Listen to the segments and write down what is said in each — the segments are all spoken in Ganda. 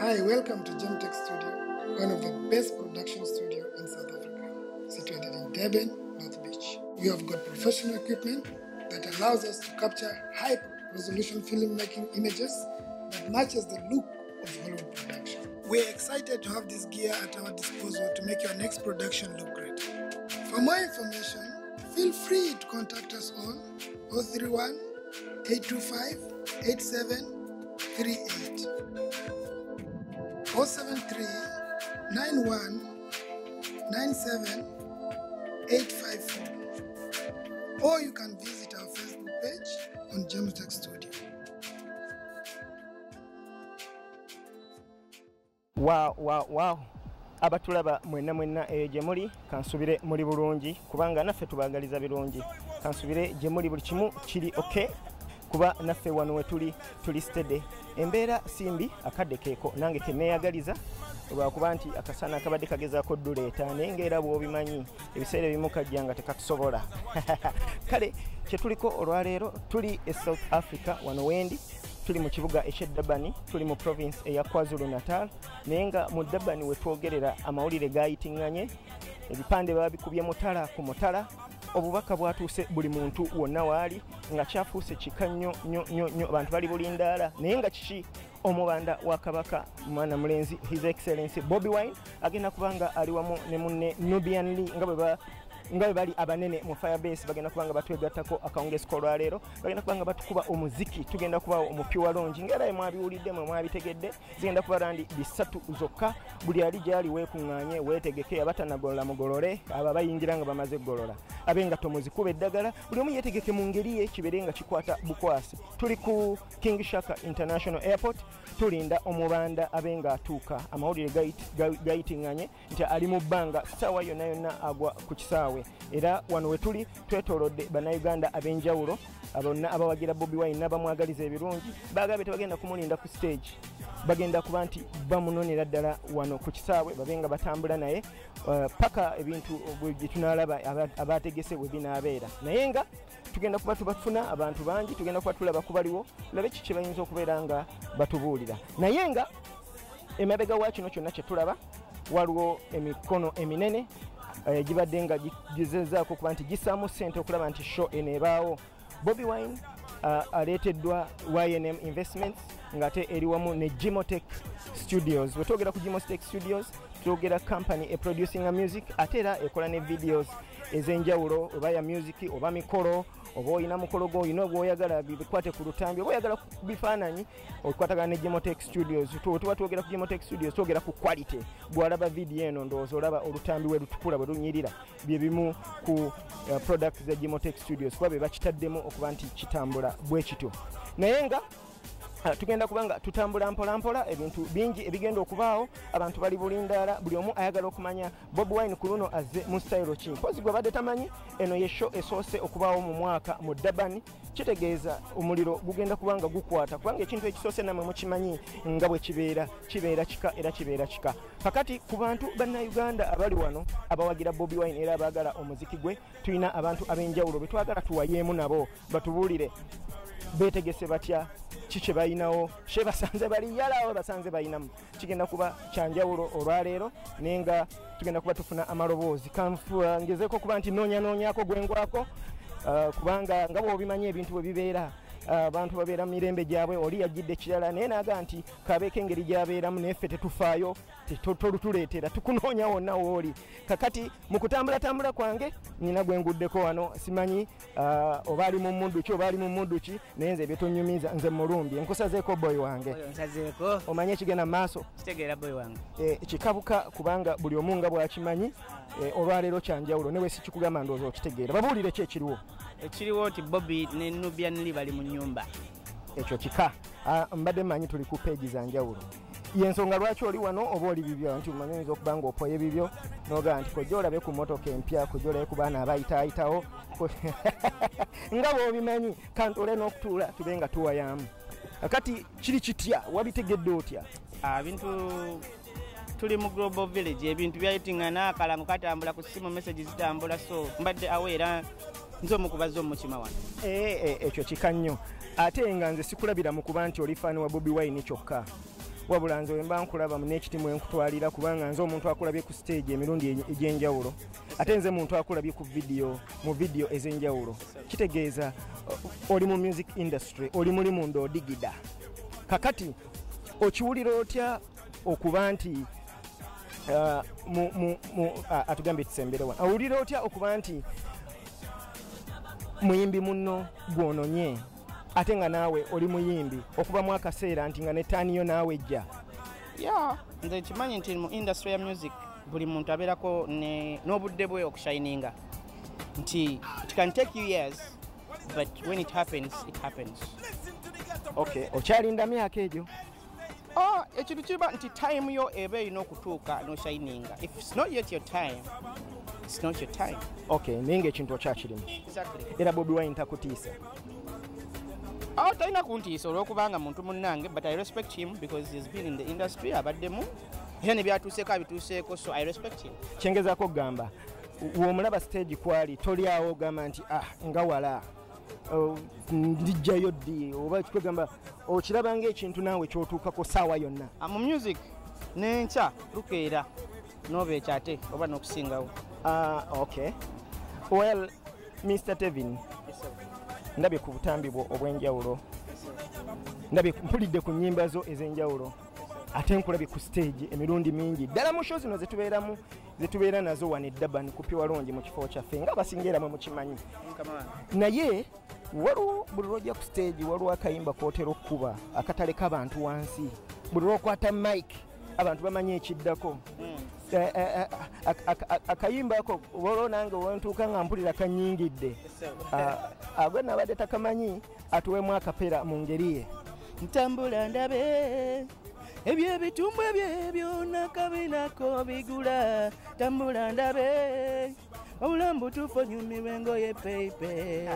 Hi, welcome to Gemtech Studio, one of the best production studio in South Africa, situated in Durban, North Beach. We have got professional equipment that allows us to capture high resolution filmmaking images that matches the look of Hollywood production. We're excited to have this gear at our disposal to make your next production look great. For more information, feel free to contact us on 031 825 8738 073 91 97 854 or you can visit our Facebook page on Gemtech Studio. waaw waaw waaw abatulaba mwenna mwenna eyo gye muli kansubire muli bulungi. Kubanga naffe tubaagaliza birungi. Kansubire gye muli buli kimu kiri ok kuba naffe wano we tuli stede embeera simbi akadde keeko nange keneeyagaliza lwakuba nti akasana akabadde kagezaako dduleeta naye ngaera bw'obimanyi ebiseera ebimu kajja nga tekatusobola kale kyetuliko olwaleero tuli e south africa wano wendi tuli mu kibuga eky'eddabani tuli mu province eya kwazulu natal naye nga mu ddabani we twogerera amawulire gayitiŋŋanye ebipande babikubye mutala ku mutala obubaka bwatuuse buli muntu wonna waali nga kyafuuse kika nnyo nnyo nnyo nnyo. Abantu bali bulindaala naye nga kiki? Omubanda wa kabaka mwana mulenzi his excellency bobi wine agenda kubanga ali wamu ne munne nubian lee nga bwe nga bwe bali abanene mu firebase bagenda kubanga batwegattako akawungezi kolwaleero bagenda kubanga batukuba omuziki tugenda kubawo omupya walongi ngaera mwabiwulidde mwe mwabitegedde zigenda kuba randi bisatu zokka buli ali gyali weekuŋŋaanye weetegeke abatanagolola mugolole abo abayingira nga bamaze ggolola abe nga tomuzikuba eddagala buli omu yeetegeke mu ngeri ye kibeere nga kikwata bukwasi. Tuli ku king shaka international airport tulinda omubanda abe nga atuuka. Amawulire gayitiŋŋanye nti ali mu bbanga ssaawa yonna yonna agwa ku kisaawe era wano we tuli twetolodde bannayuganda ab'enjawulo bonna abawagira bobi wine n'abamwagaliza ebirungi bagambye tebagenda kumulinda ku stage. Bagenda kuba nti bamunonera ddala wano ku kisaawe babe nga batambula naye uh, paka ebintu gye tunalaba abategese bwe binaabeera. Naye nga tugenda kuba tubafuna abantu bangi tugenda kuba tulaba kubaliwo labe ki kye bayinza okubeera nga batubuulira. Naye nga emabega wa kino kyonna kye tulaba waliwo emikono eminene gibadde nga gizezaako okuba nti gisaamu ssente okulaba nti sho eno ebaawo. Bobi wine aleeteddwa ynm investments ngaate eri wamu ne gimotech studios. Bwe twogera ku gimotech studios twogera company eproducinga music ate era ekola ne videos ez'enjawulo oba ya music oba mikolo oba olina mukolo gwo olina obwoyagala bikwate ku lutambi oba oyagala bifaananyi okwatagana ne gimotech studios. Tuba twogera ku gimotech studios twogera ku quality. Bwalaba vidiyo eno ndowooza olaba olutambi we lutukula bwe lunyirira bye bimu ku uh, products za gimotech studios kuba be bakitaddemu okuba nti kitambula bwe kityo. Naye nga tugenda kubanga tutambula mpolampola ebintu bingi ebigenda okubaawo abantu bali bulindaala buli omu ayagala okumanya bob wine ku luno azze mu style ki? Mpozi gwe badde tamanyi eno yesho esoose okubaawo mu mwaka mu dabani kitegeeza omuliro gugenda kubanga gukwata kubanga ekintu ekisoose namwe mukimanyi nga bwe kibeera kibeera kika era kibeera kika. Kakati ku bantu bannayuganda abali wano abawagira bobi wine era abaagala omuziki gwe tulina abantu ab'enjawulo betwagala tuwayeemu nabo batubuulire beetegese batya kikye balinawo kye basanze bali yalawo basanze balinamu kigenda kuba kyanjawulo olwaleero naye nga tugenda kuba tufuna amaloboozi. Kangezeeko okuba nti noonyanoonyako gwengwako kubanga nga bwobimanyi ebintu bwe bibeera abantu babeera mu mirembe gyabwe oli yajjidde kirala naye naga nti kabeeko engeri gyabeeramu naye ffe tetufaayo tolutuleetera tukunoonya wonna wooli kakati mu kutambulatambula kwange nina gwe nguddeko wano simanyi oba ali mu muddu ki oba ali mu muddu ki naye nze ebyetonyumiza nze mulumbi enkusazeeko boyi wange. Omanye ekigenda mu maaso. Kikabuka kubanga buli omu nga bwakimanyi olwaleero kyanjawulo newe sikikugamba ndowooza okitegeera. Babuulire ki ekiriwo? Ekiriwo nti bobi ne nubian li bali mu nyumba ekyo kika. Mbadde mmanyi tuli ku peegi zanjawulo yensonga lwaki oli wano? Oba oli bibyo? Nti omanyi oyinza okuba nga opoye bibyo? Nogaa nti kojja olabe ku motoka empya kojja olabe ku baana abayitaayitawo nga bwobimanyi kantole n'okutuula tube nga tuwayamu kati kiri kitya? Wabitegedde otya? Ebintu tuli mu global village ebintu byayitingana akalango katambula ku simu message zitambula so mbadde aweera nze omukubaza omukima wano. Ekyo kika nnyo. Ate nga nze sikulabira mu kuba nti oli faani wa bobi wine kyokka wabula nze wemba nkulaba mu n'ekitimu enkutwalira kubanga nze omuntu akulabye ku stage emirundi egy'enjawulo. Ate nze muntu akulabye ku vidiyo mu vidiyo ez'enjawulo. Kitegeeza oli mu music industry oli muli munda odigida kakati okiwulira otya okuba nti uh, atugambye tusemberewa awulira otya okuba nti muyimbi muno gwononye ate nga naawe oli muyimbi okubamu akaseera nti nga netaaniyo naawe ejja. Ya nze kimanyi nti mu industry ya music buli muntu abeerako n'obudde bwe okushininga. Nti it can take you years but when it happens it happens. Okay okyalinda myaka egyo? Ah, ekintu kiba nti time yo eba erina okutuuka noshininga. If it's not yet your time it's not your time. Okay naye ngaekintu okyakirimu exactly. Era bobi wine takutiisa Ah, talina kuntiisa olwokubanga muntu munnange but i respect him because he's been in the industry abaddemu. Era nebyatuuseeko abituuseeko so i respect him. Kyengezaako okugamba womulaba stage kwali tolyawo ogamba nti ah nga wala oh, ndijjayo ddi? Oba kikwegamba okiraba ngaekintu naawe kyotuukako saawa yonna. Ah, mu music nenkya lukeera noba ekyate oba n'okusingawo. Ah, okay. Well mr tevin ndabye ku butambi bwo obw'enjawulo. Ndabye mpulidde ku nnyimba zo ez'enjawulo. Ate nkulabye ku stage emirundi mingi. Ddala mu sho zino zetubeeramu zetubeera nazo wano eddabani ku piwalongi mu kifo kyaffe nga abasinga era mwe mukimanyi. Naye waliwo buli lwojja ku stage waliwo akayimba kootera okkuba akataleka abantu wansi. Buli lwokwata mike abantu bamanyi ekiddako. Eh, eh, eh, ak- akayimba ako waliwo nange wentuuka nga mpulira kanyingidde Ah, agwe nabadde takamanyi atuwemu akapera mu ngeri ye. Ntambula ndabe ebyo ebitumbu ebyo byonna kabinako bigula. Tambula ndabe obulamu butuufu onyumirwa engoye peipe.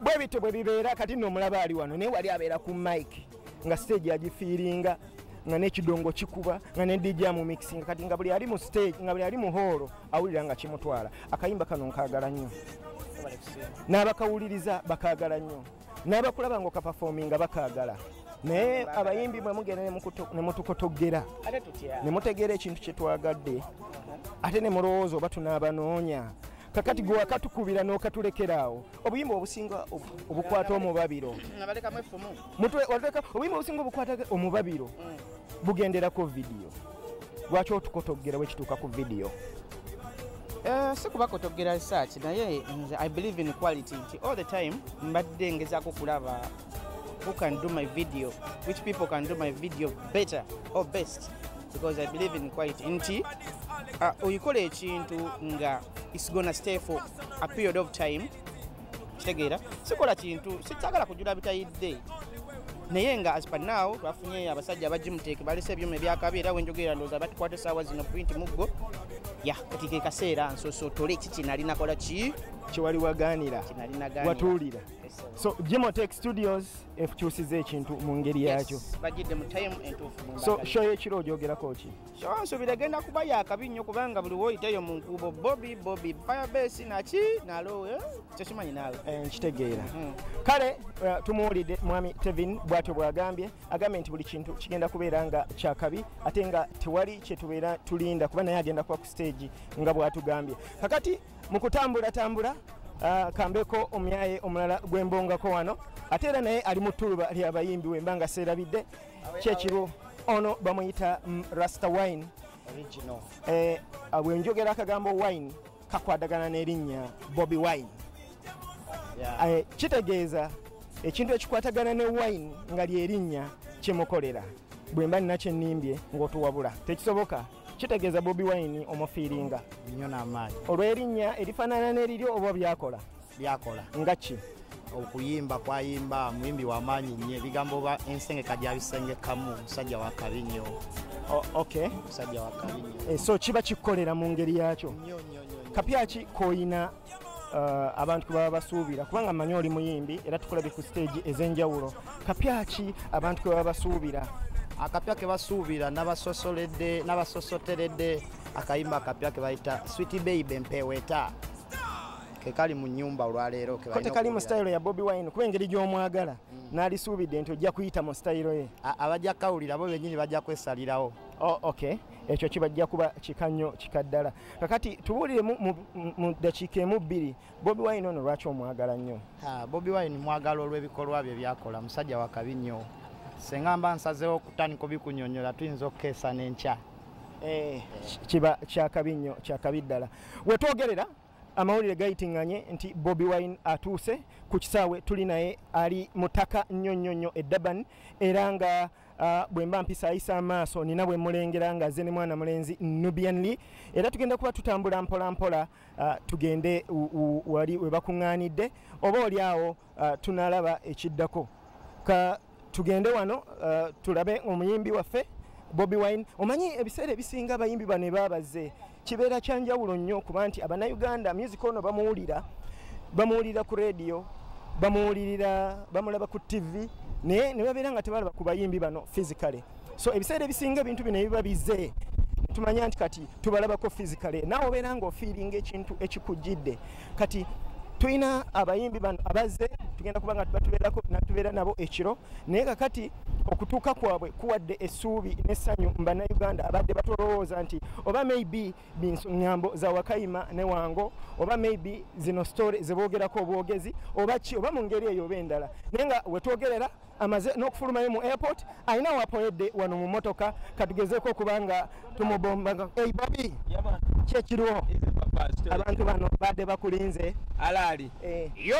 Bwe bityo bwe bibeera kati nno omulaba ali wano naye wali abeera ku mike nga stage agifiiringa nga n'ekidongo kikuba nga ne dj mu mixing kati nga buli ali mu stage nga buli ali mu hoolo awulira nga kimutwala. Akayimba kano nkaagala nnyo. N'abakawuliriza bakaagala nnyo. N'abakulaba nga okapafominga bakaagala. Naye abayimbi mwe mugenda ne mutukotogera ne mutegeera ekintu kye twagadde. Ate ne mulowooza oba tunaabanoonya kakati gwe wakatukubira n'okatulekeraawo obuyimba obusinga obu- obukwata omubabiro. Obuyimba obusinga obukwata omubabiro bugenderako vidiyo lwaki otukotogera wekituuka ku vidiyo Eh, si kuba kotogera research naye nze i believe in quality. Nti all the time mbadde ngezaako kulaba who can do my video which people can do my video better or best because i believe in quality. Nti uh, oyikola ekintu nga its gonna stay for a period of time. Kitegeera. Sikola kintu sikyagala kujula bitayidde. Naye nga as per now twafunye abasajja abajimuteeke balese ebyuma ebyakabi era wenjogera ndooza batukwata esaawa zino print muggo. Ya kati ke kaseera nsosotole eki kinalinakola ki kyewali waganira. Watuulira. So gimotech studios ekyusiza ekintu mu ngeri yakyo so show y'ekiro ogyogerako ki? So nsubira egenda kuba yakabi nnyo kubanga buli woyiteyo mu nkuubo bobi bobi firebase naki nalo eh, kyokimanyi naawe Eh, nkitegeera. Mm. kale eh, tumuwulidde mwami tevin bw'atyo bw'agambye agambye nti buli kintu kigenda kubeera nga kyakabi ate nga tewali kyetubeera tulinda kuba naye agenda kuba ku stage nga bw'atugambye. Kakati mu kutambulatambula kambeko omyaye omulala gwembongako wano. Ate era naye ali mu ttuluba lyabayimbi wemba nga seerabidde kyekiru ono bamuyita mm, rasta wine. Original. Eh, bwenjogera akagambo wine kakwadagana n'erinnya bobi wine. Eh, kitegeeza ekintu ekikwatagana ne wine nga lyerinnya kyemukolera bwe mba nina kyennimbye ng'otuwabula. Tekisoboka kitegeeza bobi wine omufiiringa. Nnyo n'amaanyi. Olw'erinnya erifaanana n'eriryo oba byakola? Byakola. Nga ki? Okuyimba kwayimba muyimbi wamaanyi nnyo ebigambo ba ensengeka gyabisengekamu musajja wa kabi nnyo O- okay musajja wa kabi nnyo Eh, so kiba kikolera mu ngeri yakyo kapyaki koyina uh, abantu kwe baba basuubira? Kubanga mmanyi oli muyimbi era tukulabye ku stage ez'enjawulo. Kapyaki abantu kwe baba basuubira akapya ke basuubira n'abasosoteredde akayimba akapya ke bayita switi babe mpeeweta. Kekali mu nyumba olwaleero ko tekali mu sitayiro ya bobi wine kuba engeri gy'omwagala n'alisuubidde nti ojja kuyita mu sitayiro ye. Abajja kawulira bo bennyini bajja kwesalirawo. Okay ekyo kibajja kuba kika nnyo kika ddala kakati tubuulire mu- ddakiika emu bbiri bobi wine ono lwaki omwagala nnyo? Bobi wine mwagala olw'ebikolwa bye byakola. Musajja wa kabi nnyo senga mba nsazeewo okutandika obikunyonyola tuyinza okukeesa n'enkya. Eh, ki- kiba kyakabi nnyo kyakabi ddala wetwogerera amawulire gayitiŋŋanye nti bobi wine atuuse ku kisaawe tuli naye ali mutaka nnyo nnyo nnyo eddaban era nga bwe mba mpisaayisa amaaso nina bwe mulengera nga ze ne mwana mulenzi nubian lee era tugenda kuba tutambula mpola mpola tugende wali we bakuŋŋaanidde oba oli awo tunalaba ekiddako. Ka tugende wano uh, tulabe omuyimbi waffe bobi wine. Omanyi ebiseera ebisinga abayimbi bano ebaabaze kibeera kyanjawulo nnyo kuba nti abannayuganda music ono bamuwulira bamuwulira ku rediyo bamuwulirira bamulaba ku tv naye ne babeera nga tebalaba ku bayimbi bano physically. So ebiseera ebisinga ebintu bino ebiba bize tumanya nti kati tubalabako physically. Naawe obeera nga ofiiringa ekintu ekikujjidde. Kati tulina abayimbi bano abazze tugenda kuba nga batubeerako natubeera nabo ekiro. Naye kakati okutuuka kwabwe kuwadde essuubi n'essanyu mu bannayuganda abadde batolowooza nti oba maybe ŋŋambo za wakayima ne wango oba maybe zino story zeboogerako obwogezi oba ki oba mu ngeri eyo oba endala. Naye nga wetwogerera amaze n'okufulumayo mu airport alina wapoyedde wano mu motoka katugezeeko okuba nga tumubombaga. Ei bobi kyekiriwo abantu bano badde bakulinze. Alali. eh, Yo,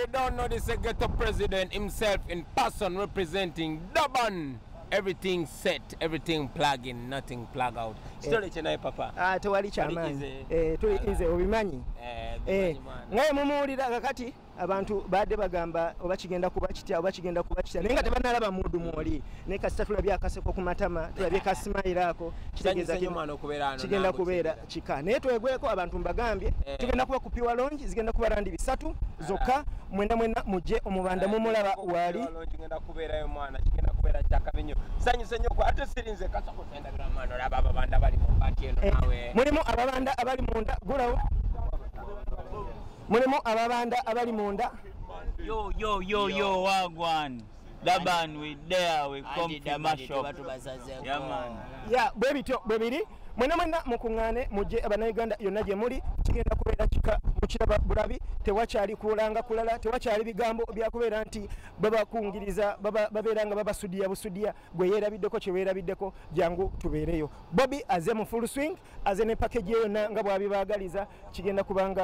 you don't know this ghetto president himself in person representing Durban. Everything set, everything plug in, nothing plug out. Story chena papa. ah, tewali kyamaanyi ize. Eh, tuli ize obimanyi Eh, Eh, ngaye mumuwulira kakati abantu baadde bagamba oba kigenda kuba kitya oba kigenda kuba kitya. Naye nga tebanalaba muddu mwoli. Naye kasita tulabye akaseko ku matama tulabye kasimayiro ako kigenda kubeera kika. Naye twegweko abantu mbagambye Eh. tugenda kuba kupiwa longi zigenda kuba randi bisatu zokka mwenda mwena mujje omubanda mumulaba waali kubeera kyakabi nnyo sanyusa nnyo ate sirinze kasakutendabira mwana olaba ababanda bali mu pati eno Eh, nawe mulimu ababanda abali munda gulawo mulimu ababanda abali munda Yo, yo, yo, yo, wagwan. Daban, we there, we come. Yeah, man. ya bwe bityo bwe biri mwena mwena mukuŋŋaane mujje abannayuganda yonna gye muli kigenda kubeera kika mukiraba bulabi. Tewakyali kulanga kulala tewakyali bigambo byakubeera nti babakungiriza baba- babeera nga babasudiya busudiya. Gwe yeerabiddeko kye weerabiddeko jangu tubeereyo. Bobi aze mu full swing aze ne package ye yonna nga bw'abibaagaliza kigenda kuba nga